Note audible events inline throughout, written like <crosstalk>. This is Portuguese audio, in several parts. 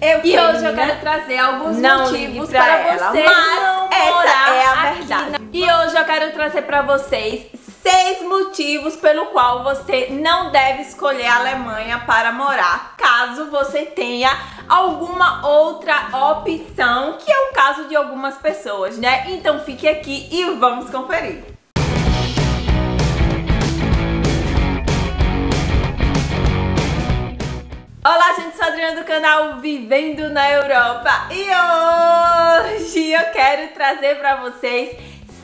Eu e hoje eu quero trazer alguns motivos para ela, você mas não essa é a verdade. na- E hoje eu quero trazer para vocês seis motivos pelo qual você não deve escolher a Alemanha para morar, caso você tenha alguma outra opção, que é o caso de algumas pessoas, né? Então fique aqui e vamos conferir. Olá, gente, sou a Adriana do canal Vivendo na Europa. E hoje eu quero trazer para vocês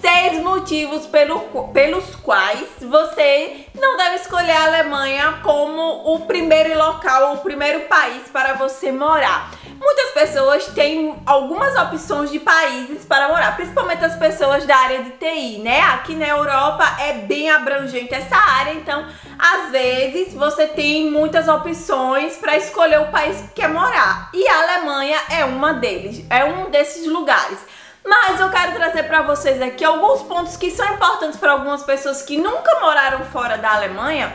seis motivos pelo, pelos quais você não deve escolher a Alemanha como o primeiro local, o primeiro país para você morar. Muitas pessoas têm algumas opções de países para morar, principalmente as pessoas da área de TI, né? Aqui na Europa é bem abrangente essa área, então às vezes você tem muitas opções para escolher o país que quer morar. E a Alemanha é uma deles, é um desses lugares. Mas eu quero trazer para vocês aqui alguns pontos que são importantes para algumas pessoas que nunca moraram fora da Alemanha,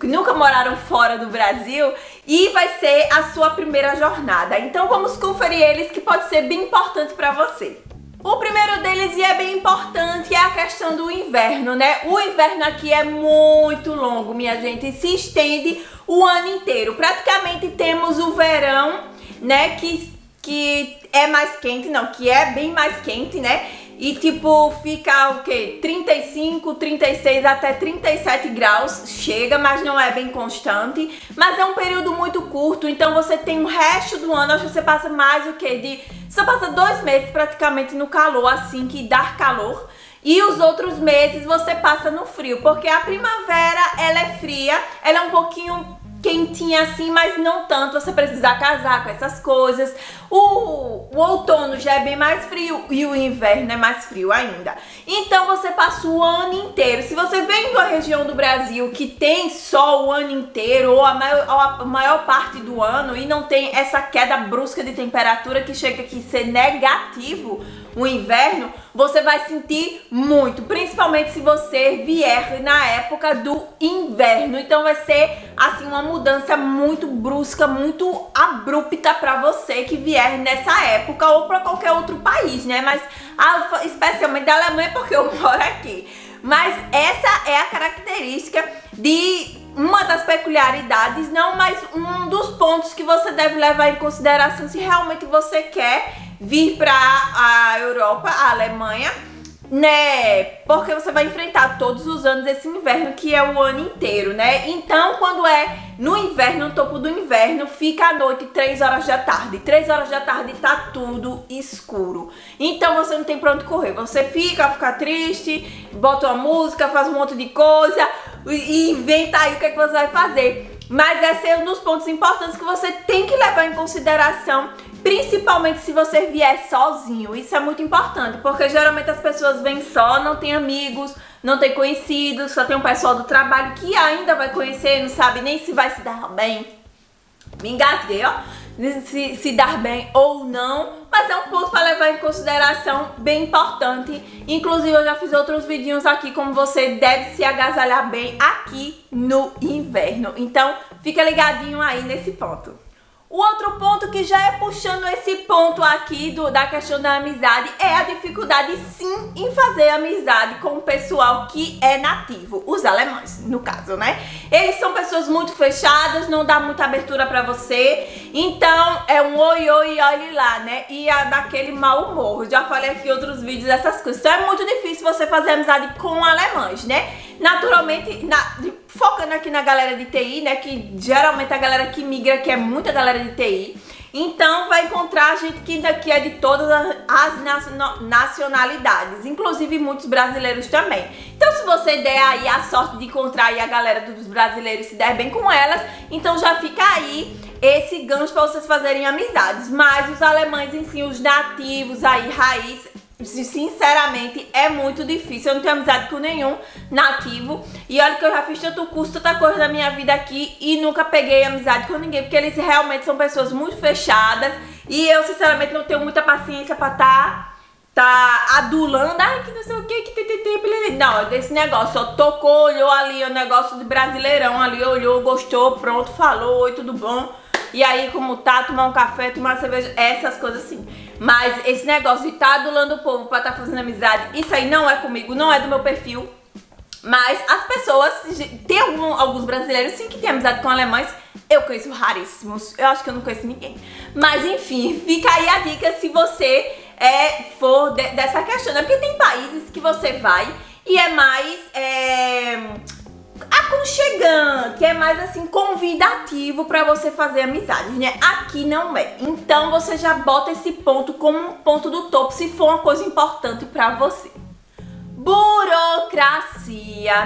que nunca moraram fora do Brasil e vai ser a sua primeira jornada. Então vamos conferir eles que pode ser bem importante para você. O primeiro deles, e é bem importante, é a questão do inverno, né? O inverno aqui é muito longo, minha gente, se estende o ano inteiro. Praticamente temos o verão, né, que, que é mais quente, não, que é bem mais quente, né? E tipo, fica o que? 35, 36 até 37 graus. Chega, mas não é bem constante. Mas é um período muito curto, então você tem o resto do ano, acho que você passa mais o que? De. Você passa dois meses praticamente no calor, assim que dá calor. E os outros meses você passa no frio, porque a primavera ela é fria, ela é um pouquinho quentinha assim, mas não tanto, você precisa casar com essas coisas. O, o outono já é bem mais frio e o inverno é mais frio ainda. Então você passa o ano inteiro. Se você vem de uma região do Brasil que tem sol o ano inteiro ou a maior, a maior parte do ano e não tem essa queda brusca de temperatura que chega aqui ser negativo, o inverno, você vai sentir muito, principalmente se você vier na época do inverno. Então vai ser assim uma mudança muito brusca, muito abrupta para você que vier nessa época ou para qualquer outro país, né? Mas especialmente da Alemanha porque eu <laughs> moro aqui. Mas essa é a característica de uma das peculiaridades, não, mas um dos pontos que você deve levar em consideração se realmente você quer vir para a Europa, a Alemanha, né? Porque você vai enfrentar todos os anos esse inverno que é o ano inteiro, né? Então, quando é no inverno, no topo do inverno, fica à noite 3 horas da tarde. 3 horas da tarde tá tudo escuro. Então você não tem pra onde correr. Você fica, fica triste, bota uma música, faz um monte de coisa e inventa aí o que, é que você vai fazer. Mas esse é um dos pontos importantes que você tem que levar em consideração Principalmente se você vier sozinho, isso é muito importante, porque geralmente as pessoas vêm só, não tem amigos, não tem conhecidos, só tem um pessoal do trabalho que ainda vai conhecer, não sabe nem se vai se dar bem. Me engasguei, ó. Se, se dar bem ou não, mas é um ponto para levar em consideração bem importante. Inclusive, eu já fiz outros vidinhos aqui como você deve se agasalhar bem aqui no inverno. Então, fica ligadinho aí nesse ponto. O outro ponto que já é puxando esse ponto aqui do, da questão da amizade é a dificuldade sim em fazer amizade com o pessoal que é nativo, os alemães, no caso, né? Eles são pessoas muito fechadas, não dá muita abertura pra você, então é um oi, oi, olhe lá, né? E a daquele mau humor. Já falei aqui em outros vídeos dessas coisas. Então é muito difícil você fazer amizade com alemães, né? Naturalmente, na, focando aqui na galera de TI, né? Que geralmente a galera que migra, que é muita galera de TI. Então vai encontrar gente que daqui é de todas as nacionalidades, inclusive muitos brasileiros também. Então se você der aí a sorte de encontrar a galera dos brasileiros se der bem com elas, então já fica aí esse gancho para vocês fazerem amizades. Mas os alemães em si, os nativos aí, raiz, sinceramente, é muito difícil. Eu não tenho amizade com nenhum nativo. E olha que eu já fiz tanto curso, tanta coisa na minha vida aqui e nunca peguei amizade com ninguém, porque eles realmente são pessoas muito fechadas. E eu, sinceramente, não tenho muita paciência pra tá, tá adulando. Ai, que não sei o que, que tem, Não, desse negócio. Só tocou, olhou ali o negócio de brasileirão ali, olhou, gostou, pronto, falou, oi, tudo bom. E aí, como tá, tomar um café, tomar uma cerveja, essas coisas assim. Mas esse negócio de tá adulando o povo pra tá fazendo amizade, isso aí não é comigo, não é do meu perfil. Mas as pessoas, tem algum, alguns brasileiros sim que tem amizade com alemães, eu conheço raríssimos, eu acho que eu não conheço ninguém. Mas enfim, fica aí a dica se você é, for de, dessa questão, né? Porque tem países que você vai e é mais é, aconchegante, é mais assim convidativo para você fazer amizade, né? Aqui não é. Então você já bota esse ponto como um ponto do topo se for uma coisa importante para você. Burocracia,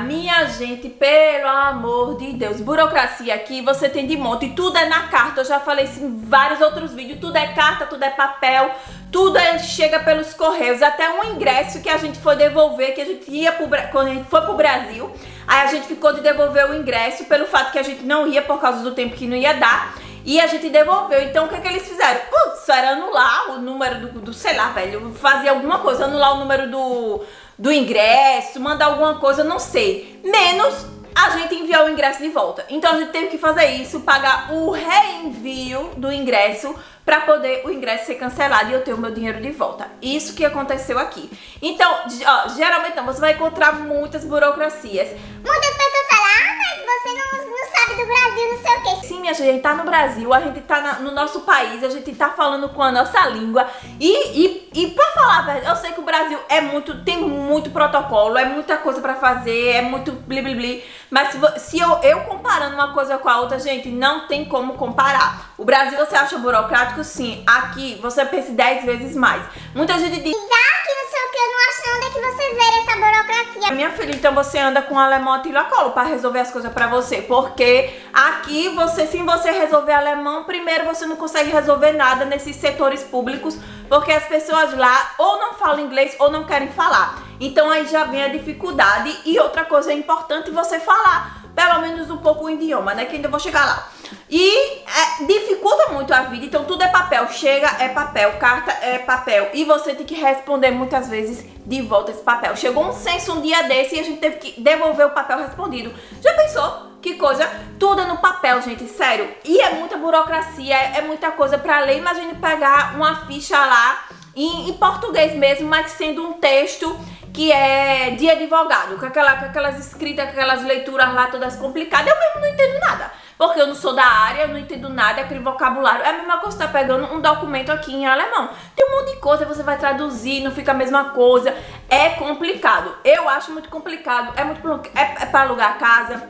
minha gente, pelo amor de Deus. Burocracia aqui você tem de monte, tudo é na carta. Eu já falei isso em vários outros vídeos. Tudo é carta, tudo é papel, tudo é, chega pelos correios. Até um ingresso que a gente foi devolver, que a gente ia pro, quando a gente foi pro Brasil. Aí a gente ficou de devolver o ingresso pelo fato que a gente não ia por causa do tempo que não ia dar. E a gente devolveu. Então o que, é que eles fizeram? Putz, era anular o número do, do, sei lá, velho, fazer alguma coisa, anular o número do do ingresso, mandar alguma coisa, não sei. Menos a gente enviar o ingresso de volta. Então a gente teve que fazer isso, pagar o reenvio do ingresso para poder o ingresso ser cancelado e eu ter o meu dinheiro de volta. Isso que aconteceu aqui. Então, ó, geralmente não, você vai encontrar muitas burocracias. Muitas pessoas falam, ah, mas você não, não sabe do Brasil, não sei o quê. Sim, minha gente, a gente tá no Brasil, a gente tá na, no nosso país, a gente tá falando com a nossa língua. E, e, e pra falar a verdade, eu sei que o Brasil é muito, tem muito protocolo, é muita coisa pra fazer, é muito bli bli bli. Mas se, se eu, eu comparando uma coisa com a outra, gente, não tem como comparar. O Brasil você acha burocrático? Sim. Aqui você pensa 10 vezes mais. Muita gente diz... Isaac, não sei o que, eu não acho onde é que vocês verem essa burocracia. Minha filha, então você anda com alemão a colo pra resolver as coisas pra você. Porque aqui, você, se você resolver alemão, primeiro você não consegue resolver nada nesses setores públicos. Porque as pessoas lá ou não falam inglês ou não querem falar. Então aí já vem a dificuldade. E outra coisa é importante você falar pelo menos um pouco o idioma, né? Que ainda vou chegar lá. E é, dificulta muito a vida, então tudo é papel. Chega, é papel, carta é papel. E você tem que responder muitas vezes de volta esse papel. Chegou um censo um dia desse e a gente teve que devolver o papel respondido. Já pensou? Que coisa? Tudo é no papel, gente, sério. E é muita burocracia, é, é muita coisa pra ler. Imagine pegar uma ficha lá em, em português mesmo, mas sendo um texto que é de advogado, com, aquela, com aquelas escritas, com aquelas leituras lá todas complicadas. Eu mesmo não entendo nada. Porque eu não sou da área, eu não entendo nada, aquele vocabulário. É a mesma coisa que tá pegando um documento aqui em alemão. Tem um monte de coisa, você vai traduzir, não fica a mesma coisa. É complicado. Eu acho muito complicado. É muito é, é para alugar casa,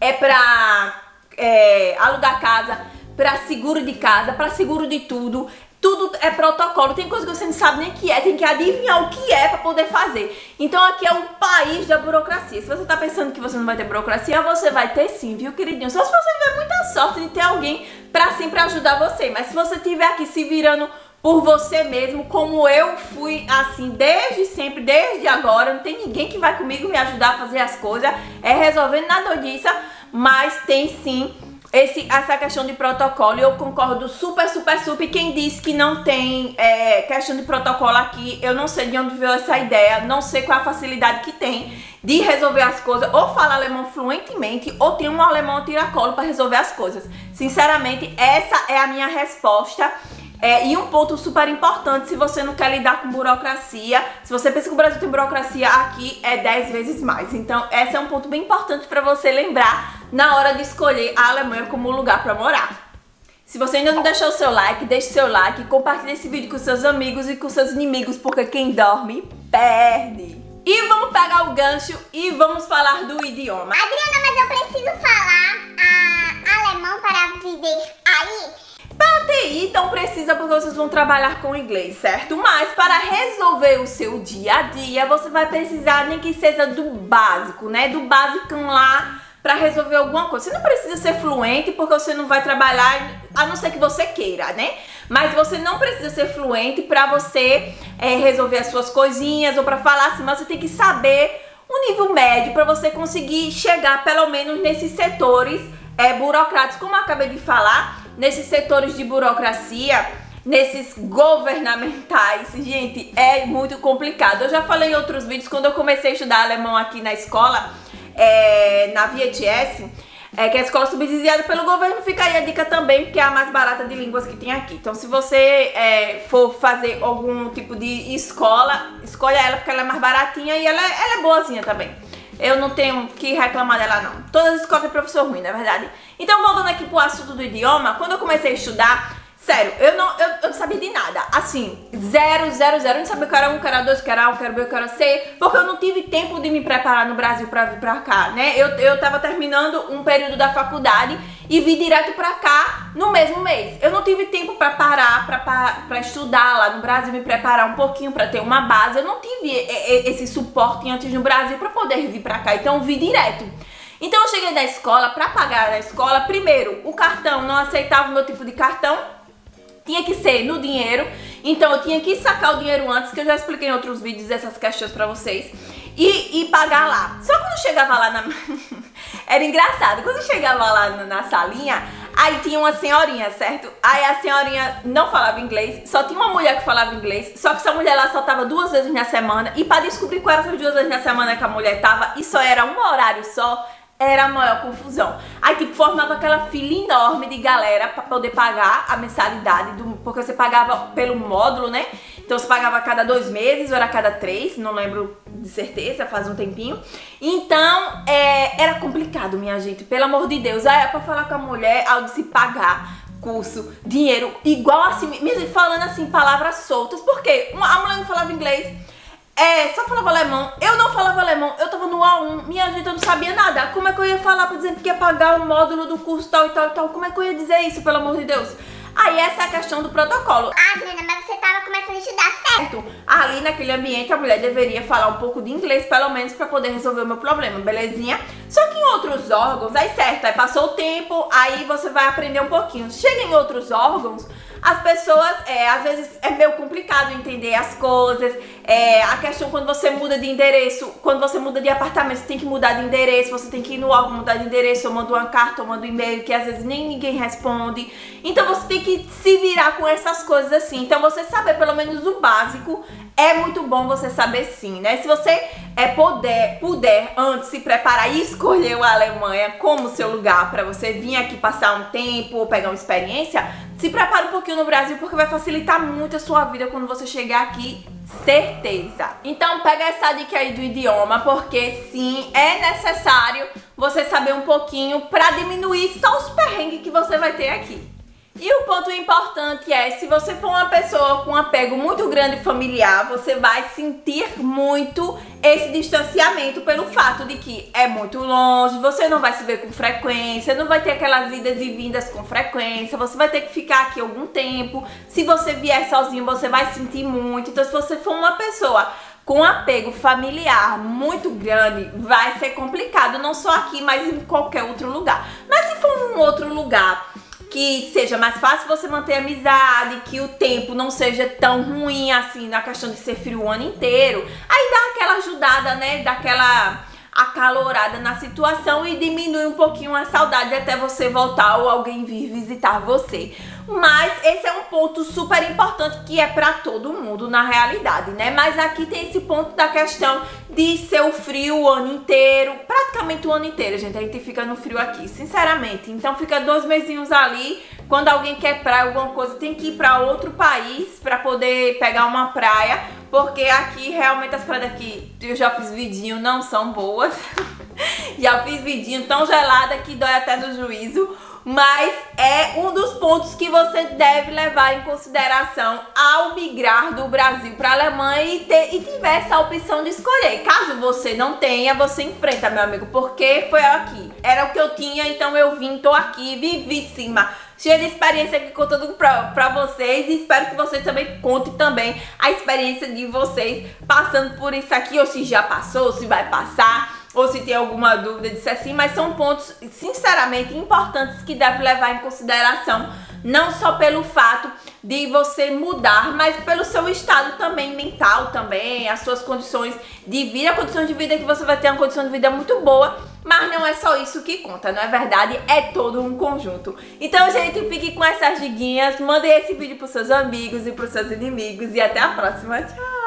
é pra é, alugar casa, para seguro de casa, para seguro de tudo tudo é protocolo, tem coisa que você não sabe nem o que é, tem que adivinhar o que é para poder fazer. Então aqui é um país da burocracia. Se você tá pensando que você não vai ter burocracia, você vai ter sim, viu, queridinho? Só se você tiver muita sorte de ter alguém para sempre ajudar você. Mas se você tiver aqui se virando por você mesmo, como eu fui assim desde sempre, desde agora, não tem ninguém que vai comigo me ajudar a fazer as coisas, é resolvendo nada disso, mas tem sim esse, essa questão de protocolo, eu concordo super, super, super. Quem disse que não tem é, questão de protocolo aqui, eu não sei de onde veio essa ideia, não sei qual a facilidade que tem de resolver as coisas, ou fala alemão fluentemente, ou tem um alemão tiracolo para resolver as coisas. Sinceramente, essa é a minha resposta. É, e um ponto super importante, se você não quer lidar com burocracia, se você pensa que o Brasil tem burocracia, aqui é 10 vezes mais. Então, esse é um ponto bem importante para você lembrar na hora de escolher a Alemanha como lugar para morar. Se você ainda não deixou o seu like, deixe seu like, compartilhe esse vídeo com seus amigos e com seus inimigos, porque quem dorme, perde. E vamos pegar o gancho e vamos falar do idioma. Adriana, mas eu preciso falar alemão para viver aí? Para TI, então precisa porque vocês vão trabalhar com inglês, certo? Mas para resolver o seu dia a dia, você vai precisar nem que seja do básico, né? Do basicão lá para resolver alguma coisa. Você não precisa ser fluente porque você não vai trabalhar, a não ser que você queira, né? Mas você não precisa ser fluente para você é, resolver as suas coisinhas ou para falar assim, mas você tem que saber um nível médio para você conseguir chegar pelo menos nesses setores é, burocráticos, como eu acabei de falar nesses setores de burocracia, nesses governamentais, <laughs> gente, é muito complicado. Eu já falei em outros vídeos, quando eu comecei a estudar alemão aqui na escola, é, na VHS, é, que é a escola subsidiada pelo governo, fica aí a dica também, porque é a mais barata de línguas que tem aqui. Então, se você é, for fazer algum tipo de escola, escolha ela porque ela é mais baratinha e ela, ela é boazinha também. Eu não tenho que reclamar dela, não. Todas as escolas têm professor ruim, não é verdade? Então, voltando aqui pro assunto do idioma, quando eu comecei a estudar, Sério, eu não, eu, eu não sabia de nada. Assim, zero, zero, zero. Eu não sabia que era um, que era dois, que era o que era B, que era C. Porque eu não tive tempo de me preparar no Brasil pra vir pra cá, né? Eu, eu tava terminando um período da faculdade e vim direto pra cá no mesmo mês. Eu não tive tempo pra parar, pra, pra, pra estudar lá no Brasil, me preparar um pouquinho pra ter uma base. Eu não tive esse suporte antes no Brasil pra poder vir pra cá. Então eu vim direto. Então eu cheguei da escola, pra pagar na escola, primeiro, o cartão não aceitava o meu tipo de cartão tinha que ser no dinheiro, então eu tinha que sacar o dinheiro antes, que eu já expliquei em outros vídeos essas questões pra vocês, e, e pagar lá. Só quando chegava lá na... <laughs> Era engraçado, quando chegava lá na salinha, aí tinha uma senhorinha, certo? Aí a senhorinha não falava inglês, só tinha uma mulher que falava inglês, só que essa mulher lá só tava duas vezes na semana, e pra descobrir quais eram as duas vezes na semana que a mulher tava, e só era um horário só, era a maior confusão. Aí, tipo, formava aquela fila enorme de galera pra poder pagar a mensalidade, do, porque você pagava pelo módulo, né? Então você pagava a cada dois meses ou era a cada três, não lembro de certeza, faz um tempinho. Então, é, era complicado, minha gente, pelo amor de Deus. Aí é pra falar com a mulher, ao de se pagar curso, dinheiro, igual assim, falando assim, palavras soltas, porque a mulher não falava inglês, é, só falava alemão. Eu não falava alemão, eu tava no A1, minha gente, eu não sabia nada. Como é que eu ia falar pra dizer que ia pagar o módulo do curso tal e tal e tal? Como é que eu ia dizer isso, pelo amor de Deus? Aí essa é a questão do protocolo. Ah, Adriana, mas você tava começando a estudar certo. Ali naquele ambiente a mulher deveria falar um pouco de inglês, pelo menos pra poder resolver o meu problema, belezinha? Só que em outros órgãos, aí certo, aí passou o tempo, aí você vai aprender um pouquinho. Chega em outros órgãos, as pessoas, é, às vezes é meio complicado entender as coisas. É, a questão quando você muda de endereço, quando você muda de apartamento, você tem que mudar de endereço, você tem que ir no órgão mudar de endereço, ou manda uma carta, ou manda um e-mail, que às vezes nem ninguém responde. Então você tem que se virar com essas coisas assim. Então você saber pelo menos o básico é muito bom você saber sim, né? Se você é puder, puder antes se preparar e escolher a Alemanha como seu lugar para você vir aqui passar um tempo ou pegar uma experiência, se prepare um pouquinho no Brasil porque vai facilitar muito a sua vida quando você chegar aqui, certeza. Então pega essa dica aí do idioma porque sim, é necessário você saber um pouquinho para diminuir só os perrengues que você vai ter aqui. E o ponto importante é, se você for uma pessoa com apego muito grande familiar, você vai sentir muito esse distanciamento pelo fato de que é muito longe, você não vai se ver com frequência, não vai ter aquelas idas e vindas com frequência, você vai ter que ficar aqui algum tempo. Se você vier sozinho, você vai sentir muito. Então, se você for uma pessoa com apego familiar muito grande, vai ser complicado, não só aqui, mas em qualquer outro lugar. Mas se for um outro lugar que seja mais fácil você manter amizade, que o tempo não seja tão ruim assim na questão de ser frio o ano inteiro. Aí dá aquela ajudada, né? Daquela acalorada na situação e diminui um pouquinho a saudade até você voltar ou alguém vir visitar você. Mas esse é um ponto super importante que é para todo mundo na realidade, né? Mas aqui tem esse ponto da questão de ser o frio o ano inteiro, praticamente o ano inteiro, gente. A gente fica no frio aqui, sinceramente. Então fica dois mesinhos ali. Quando alguém quer praia, alguma coisa, tem que ir para outro país para poder pegar uma praia, porque aqui realmente as praias daqui, eu já fiz vidinho, não são boas. <laughs> já fiz vidinho tão gelada que dói até no juízo mas é um dos pontos que você deve levar em consideração ao migrar do Brasil para a Alemanha e, ter, e tiver essa opção de escolher. Caso você não tenha, você enfrenta, meu amigo, porque foi aqui. Era o que eu tinha, então eu vim, tô aqui, vivíssima cheia de experiência aqui contando pra, pra vocês. E espero que vocês também contem também a experiência de vocês passando por isso aqui, ou se já passou, se vai passar ou se tem alguma dúvida disso assim, mas são pontos, sinceramente, importantes que deve levar em consideração, não só pelo fato de você mudar, mas pelo seu estado também mental também, as suas condições de vida, a condição de vida que você vai ter uma condição de vida muito boa, mas não é só isso que conta, não é verdade? É todo um conjunto. Então, gente, fique com essas diguinhas, mandem esse vídeo pros seus amigos e pros seus inimigos e até a próxima. Tchau!